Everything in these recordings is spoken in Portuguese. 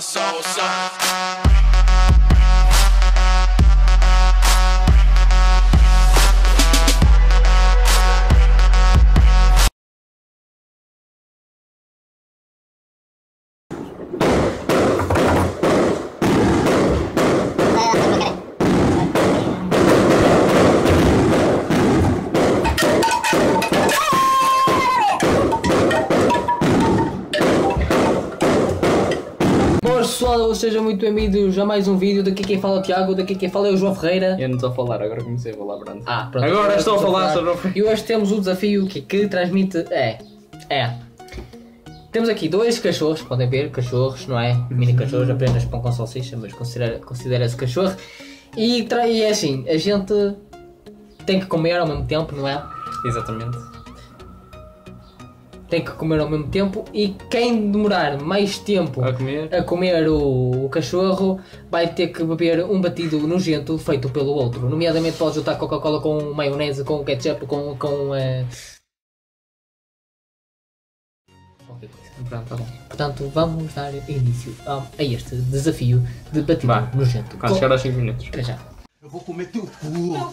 so, so. Pessoal, sejam muito bem-vindos a mais um vídeo. Daqui quem fala é o Tiago, daqui quem fala é o João Ferreira. Eu não estou a falar, agora comecei a falar, Brando. Ah, pronto. Agora estou a falar sobre o E hoje temos o desafio que, que transmite. É. É. Temos aqui dois cachorros, podem ver, cachorros, não é? Mini cachorros, apenas pão com salsicha, mas considera- considera-se cachorro. E, e é assim, a gente tem que comer ao mesmo tempo, não é? Exatamente. Tem que comer ao mesmo tempo e quem demorar mais tempo A comer. a comer o, o cachorro vai ter que beber um batido nojento feito pelo outro. Nomeadamente pode juntar Coca-Cola com maionese, com ketchup, com. com qualquer coisa. Pronto, tá bom. Portanto, vamos dar início a, a este desafio de batido Vá. nojento. Quando Com- chegar aos 5 minutos. Até já. Eu vou comer teu cu.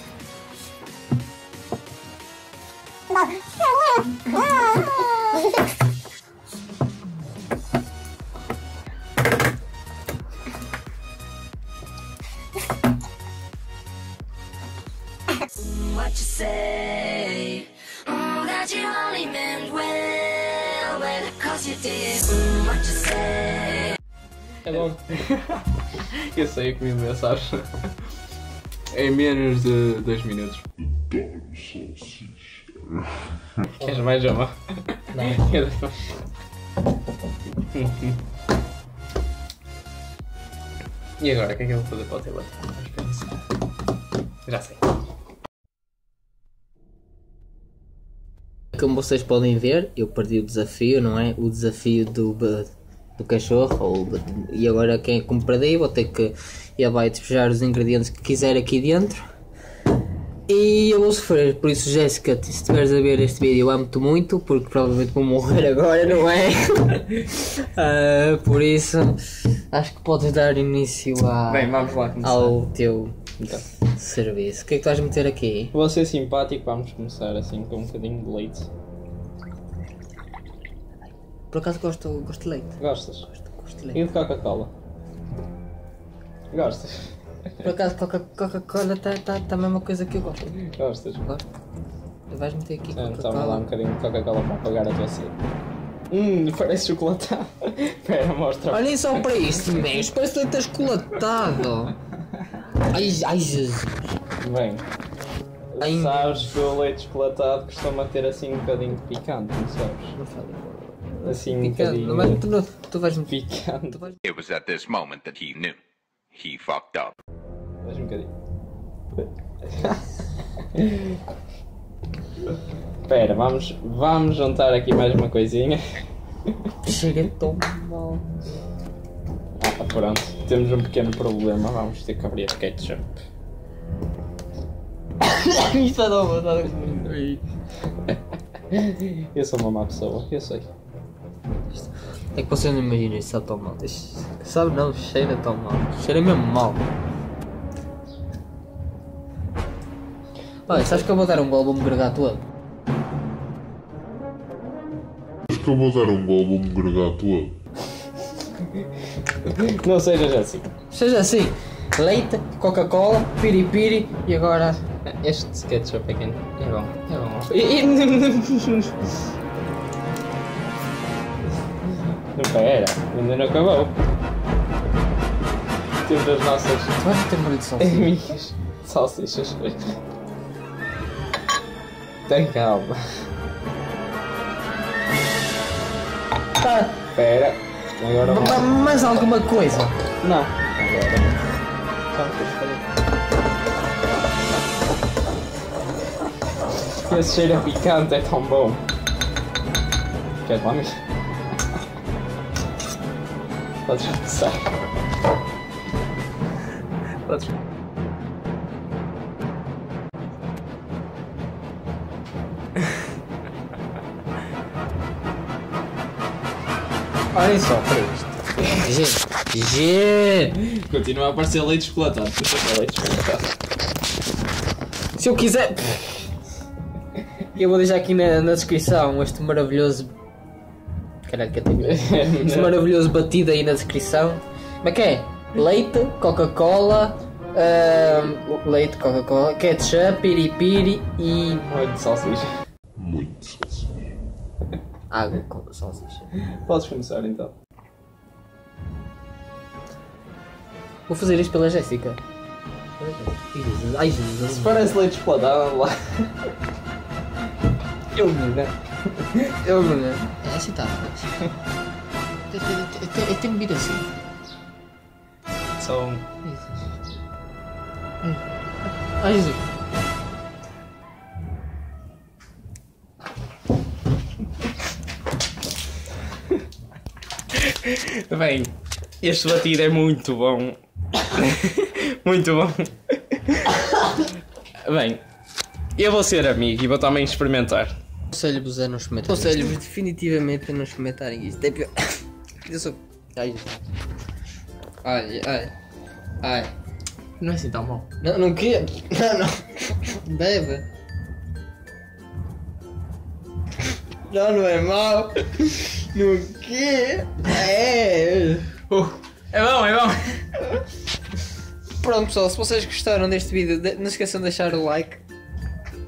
what you say. Mm, that you only meant well, well, cause you did. Mm, what you say. É bom. Eu sei a comida, sabes? Em menos de 2 minutos. Queres mais uma? Não. E agora, o que é que eu vou fazer para o teu. Já sei. Como vocês podem ver, eu perdi o desafio, não é? O desafio do, do cachorro. Ou, e agora quem é que me perdi, vou ter que. Ele vai despejar os ingredientes que quiser aqui dentro. E eu vou sofrer, por isso Jéssica, se estiveres a ver este vídeo eu amo-te muito, porque provavelmente vou morrer agora, não é? Ah, por isso, acho que podes dar início a, Bem, vamos lá começar. ao teu Então, serviço. O que é que tu vais meter aqui? vou ser simpático, vamos começar assim com um bocadinho de leite. Por acaso gosto, gosto de leite. Gostas? Gosto, gosto de E leite. de Coca-Cola? Gostas? Por acaso Coca- Coca-Cola está tá, tá a mesma coisa que eu gosto. Gostas? Gosto. Vais meter aqui Então, toma lá um Coca-Cola. bocadinho de Coca-Cola para apagar a tua sede. Hum, parece chocolatado. Espera, mostra. Olhem só para isto, mesmo. Parece leite escolatado. Ai, ai, Jesus. Bem, Ai, sabes que o leite chocolatado costuma ter assim um bocadinho de picante, não sabes? Não fala. Assim um Picante. bocadinho Não vai- tu, não- tu vais meter. picante. Vais... It was at this moment that he knew. He fucked up. Mais um bocadinho. Espera, vamos, vamos juntar aqui mais uma coisinha. Chega tão mal. Ah, pronto, temos um pequeno problema, vamos ter que abrir a ketchup. Isto dá vontade de. Eu sou uma má pessoa, eu sei. É que vocês não imaginam isso sabe tão mal. Isto- Sabe não, cheira tão mal. Cheira mesmo mal. Olha, sabes que eu vou dar um gol, vou-me gregar todo. Acho que eu vou dar um gol, vou-me gregar todo. Não sejas assim. Seja assim, leite, Coca-Cola, piripiri e agora Este ketchup é quente. É bom, é bom. E- Espera, ainda não acabou. Temos as nossas tu vais ter molho de salsicha. amigas salsichas. Tem calma. Tá. Espera. Agora Ma- ma- Mais alguma coisa? Não. Agora. Deixa eu ver. Esse cheiro a picante é tão bom. Queres mais? Podes começar. Podes. Olhem só para isto. G. G. Continua a aparecer leite chocolatado. Deixa eu ver leite chocolatado. Se eu quiser. Eu vou deixar aqui na, na descrição este maravilhoso. Caralho, que eu tenho. Este maravilhoso batido aí na descrição. Como é que é? Leite, Coca-Cola, leite, Coca-Cola, ketchup, piripiri e de salsicha. Muito salsicha. Água com salsicha. Podes começar então. Vou fazer isto pela Jéssica. Ai Jesus, ai Jesus. Parece leite chocolatado lá. Eu não. Eu não. É assim tá. Eu tenho vir assim. São. Ai Jesus. Bem, este batido é muito bom. muito bom. Bem, eu vou ser amigo e vou também experimentar. Aconselho-vos a não experimentar. Aconselho-vos definitivamente a não experimentarem isto. É pior. Eu sou. Ai. Ai, ai. Ai. Não é assim tão bom. Não, não quero. Não, não. Bebe. Não, não é mau. Não quer. É. Uh, é bom, é bom. Pronto pessoal, se vocês gostaram deste vídeo, de- não esqueçam de deixar o like.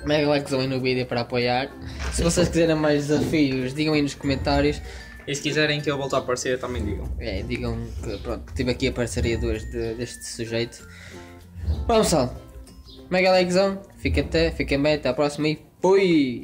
Mega likezão aí no vídeo para apoiar. Se vocês quiserem mais desafios, digam aí nos comentários. E se quiserem que eu volte a aparecer, também digam. É, digam que pronto, tive aqui a parceria hoje de- deste sujeito. Pronto pessoal, mega likezão, fica até, fiquem bem, até à próxima e fui!